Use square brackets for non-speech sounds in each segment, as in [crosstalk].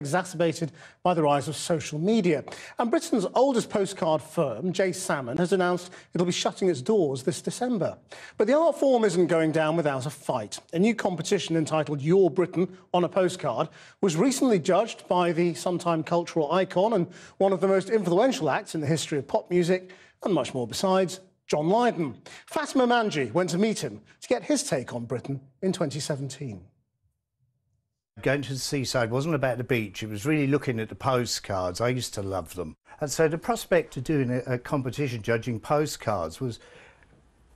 exacerbated by the rise of social media. And Britain's oldest postcard firm, J. Salmon, has announced it'll be shutting its doors this December. But the art form isn't going down without a fight. A new competition entitled Your Britain on a Postcard was recently judged by the sometime cultural icon and one of the most influential acts in the history of pop music, and much more besides, John Lydon. Fatima Manji went to meet him to get his take on Britain in 2017. Going to the seaside wasn't about the beach, it was really looking at the postcards. I used to love them. And so the prospect of doing a, a competition judging postcards was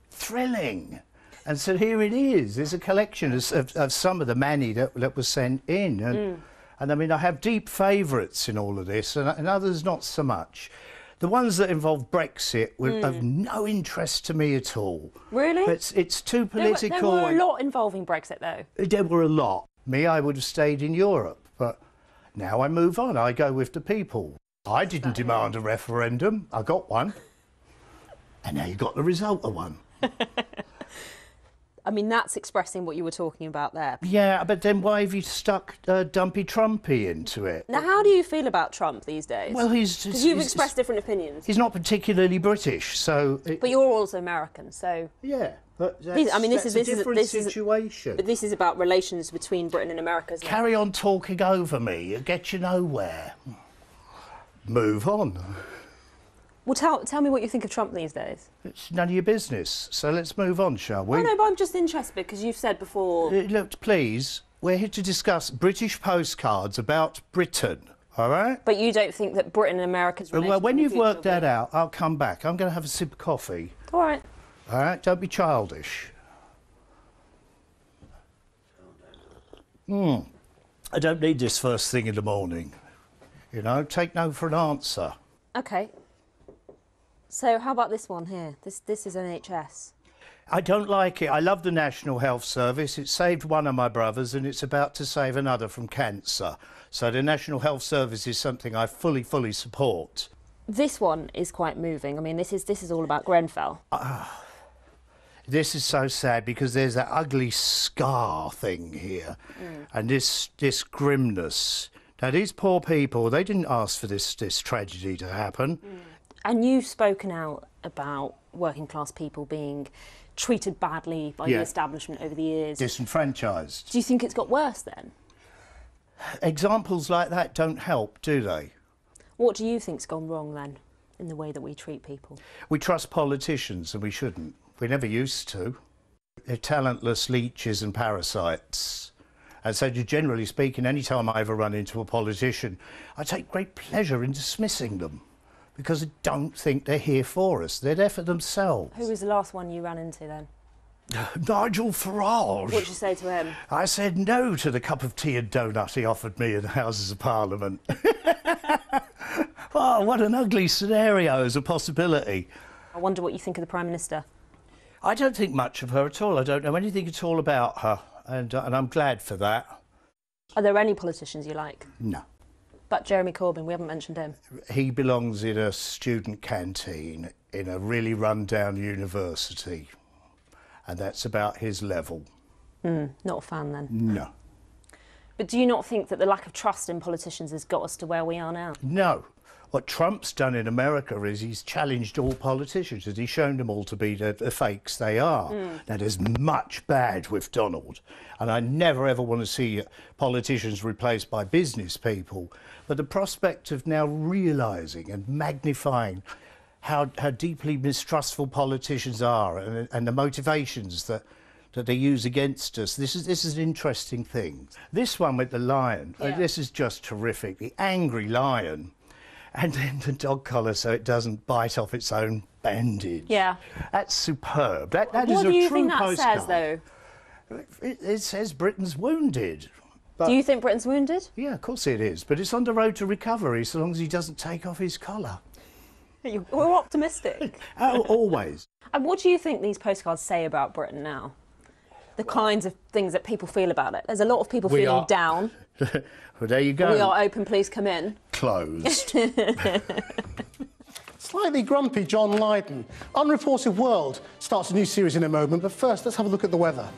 thrilling. And so here it is. There's a collection of, of, of some of the many that, that was sent in. And, mm. and I mean, I have deep favourites in all of this, and, and, others not so much. The ones that involve Brexit were mm. of no interest to me at all. Really? It's, it's too political. There were, there were a lot involving Brexit, though. There were a lot. Me, I would have stayed in Europe, but now I move on. I go with the people. I didn't demand a referendum. I got one. [laughs] And now you got the result of one. [laughs] I mean, that's expressing what you were talking about there. Yeah, but then why have you stuck uh, Dumpy Trumpy into it? Now, how do you feel about Trump these days? Well, he's... Because you've expressed different opinions. He's not particularly British, so... It, but you're also American, so... Yeah. But I mean, this is this is this situation. Is, but this is about relations between Britain and America. Carry on talking over me. It gets you nowhere. Move on. Well, tell, tell me what you think of Trump these days. It's none of your business. So let's move on, shall we? Oh, no, but I'm just interested because you've said before. Uh, look, please, we're here to discuss British postcards about Britain. All right? But you don't think that Britain and America's Well, when you've worked that out, I'll come back. I'm going to have a sip of coffee. All right. All right? Don't be childish. Hmm. I don't need this first thing in the morning. You know, take no for an answer. Okay. So how about this one here? This this is NHS. I don't like it. I love the National Health Service. It saved one of my brothers and it's about to save another from cancer. So the National Health Service is something I fully, fully support. This one is quite moving. I mean, this is this is all about Grenfell. Uh, this is so sad because there's that ugly scar thing here mm. and this this grimness. Now these poor people, they didn't ask for this this tragedy to happen. Mm. And you've spoken out about working class people being treated badly by yeah. the establishment over the years. Disenfranchised. Do you think it's got worse then? Examples like that don't help, do they? What do you think's gone wrong then in the way that we treat people? We trust politicians and we shouldn't. We never used to. They're talentless leeches and parasites. And so, generally speaking, any time I ever run into a politician, I take great pleasure in dismissing them because I don't think they're here for us. They're there for themselves. Who was the last one you ran into then? [laughs] Nigel Farage. What did you say to him? I said no to the cup of tea and donut he offered me in the Houses of Parliament. [laughs] oh, what an ugly scenario as a possibility. I wonder what you think of the Prime Minister. I don't think much of her at all. I don't know anything at all about her, and, uh, and I'm glad for that. Are there any politicians you like? No. But Jeremy Corbyn, we haven't mentioned him. He belongs in a student canteen in a really run-down university, and that's about his level. Mm, not a fan then? No. But do you not think that the lack of trust in politicians has got us to where we are now? No. What Trump's done in America is he's challenged all politicians and he's shown them all to be the, the fakes they are. Mm. Now, there's much bad with Donald, and I never ever want to see politicians replaced by business people. But the prospect of now realising and magnifying how, how deeply mistrustful politicians are and, and the motivations that that they use against us. This is this is an interesting thing. This one with the lion, uh, yeah. this is just terrific. The angry lion and then the dog collar so it doesn't bite off its own bandage. Yeah. That's superb. That, that what is do a you true think that postcard. says, though? It, it says Britain's wounded. But do you think Britain's wounded? Yeah, of course it is. But it's on the road to recovery so long as he doesn't take off his collar. We're optimistic. [laughs] oh, always. [laughs] And what do you think these postcards say about Britain now? The kinds of things that people feel about it. There's a lot of people we feeling are... down. [laughs] well, there you go. We are open, please come in. Closed. [laughs] Slightly grumpy John Lydon. Unreported World starts a new series in a moment, but first let's have a look at the weather.